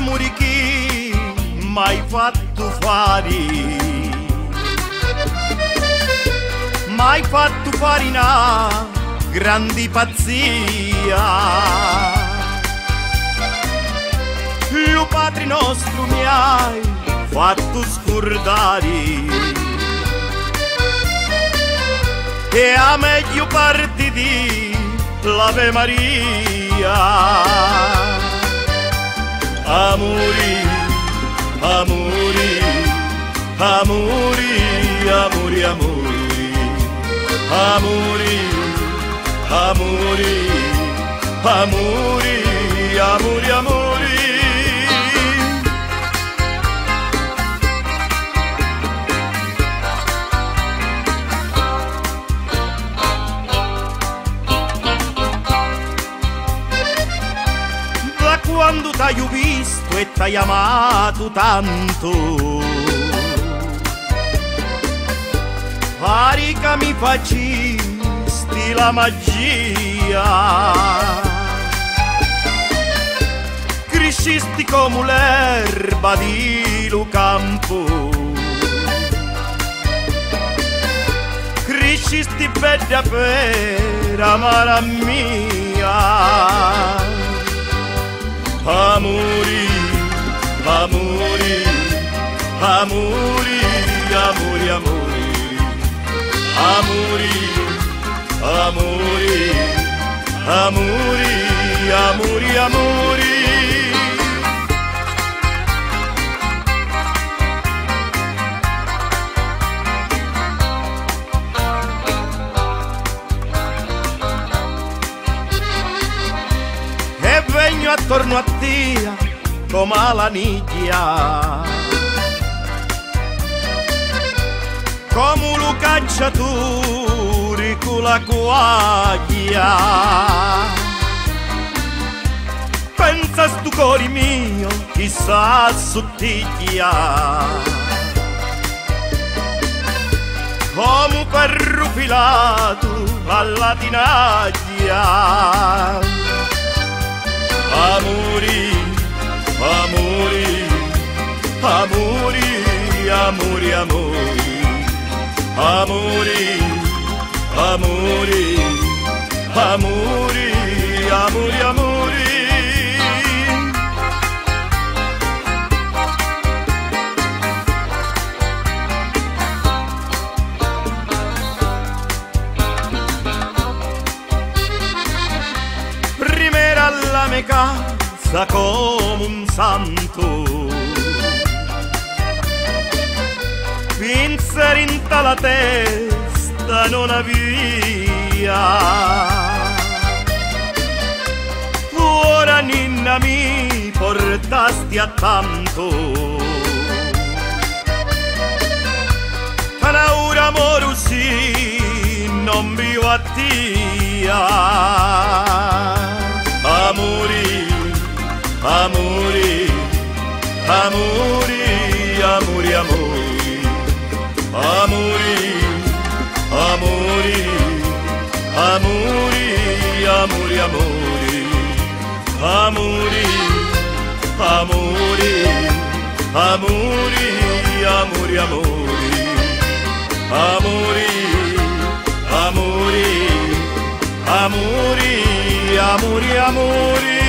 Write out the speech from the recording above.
amori chi mai fatto fare. Mai fatto fare una grandi pazzia. Lo padre nostro mi hai fatto scordare. E a meglio parte di l'Ave Maria 아무리 아무리 아무리 아무리 아무리 아무리 아무리 아무리 quando t'hai visto e t'hai amato tanto. Pari che mi facisti la magia. Crescisti come l'erba di lo campo crescisti bella per amare mia Amori, amori, amori, amori, amori, amori, amori, amori. Vengo attorno a te come la nicchia. Come un cacciatore con la guaglia pensa stu cuore mio chissà sottiglia. Come un perro filato alla tinaglia amori, amori, amori, amori, amori, amori. Primera alla mia casa come un santo In la testa non avvia. Ora ninna mi portasti a tanto. Panaura amore sì non vivo a tia amori amori amori amori amori amori amori amori amori amori amori amori amori amori amori